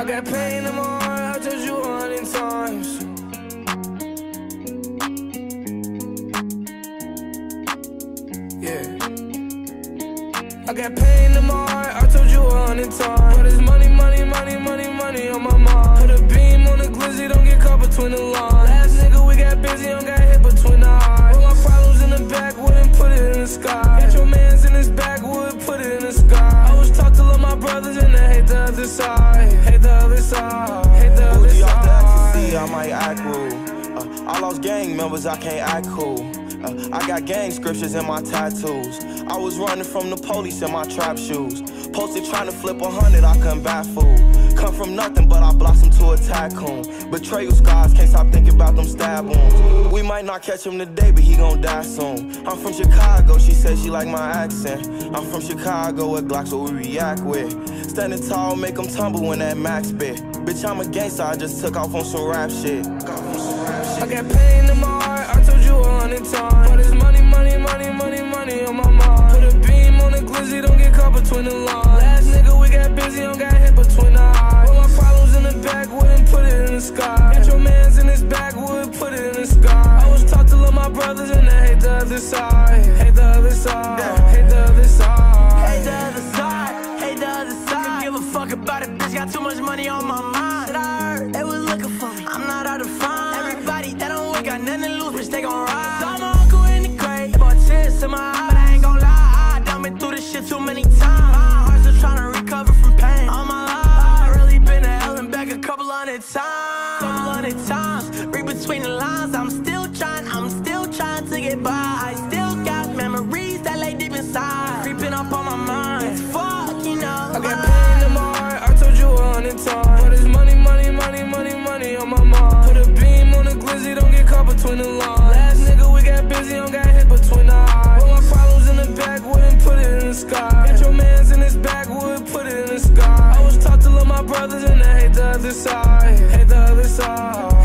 I got pain in my heart, I told you a hundred times. Yeah. I got pain in my heart, I told you a hundred times. But it's money, money, money other side. Hate the other side. Hate the other off the ecstasy, side. I might act rude. Uh, I lost gang members, I can't act cool. Uh, I got gang scriptures in my tattoos. I was running from the police in my trap shoes. Posted trying to flip a hundred, I couldn't bat fool. Come from nothing, but I blossomed to a tycoon. Betrayal scars, can't stop thinking about them stab wounds. Might not catch him today, but he gon' die soon. I'm from Chicago, she said she like my accent. I'm from Chicago, with Glocks what we react with. Standing tall, make them tumble when that max bit. Bitch, I'm a gangster, I just took off on some rap shit. Off on some rap shit. I got pain in my heart, I told you a hundred times. But it's money, money, money, money, money on my mind. My brothers and I hate the other side. Hate the other side. Hate the other side. Hate the other side, hate the other side. Give a fuck about it, bitch. Got too much money on my mind. Shit, I heard they was looking for me. I'm not hard to find. Everybody that don't work got nothing to lose, bitch. They gon' ride. Saw my uncle in the grave, bought tears in my eyes. But I ain't gon' lie, I done been through this shit too many times. My heart's still tryna recover from pain. All my life, I really been to hell and back a couple hundred times. Couple hundred times, read between the lines. I'm still between the lines. Last nigga, we got busy, don't got hit between the eyes. Put my problems in the backwood and put it in the sky. Got your mans in his backwood, put it in the sky. I was taught to love my brothers and I hate the other side. Hate the other side.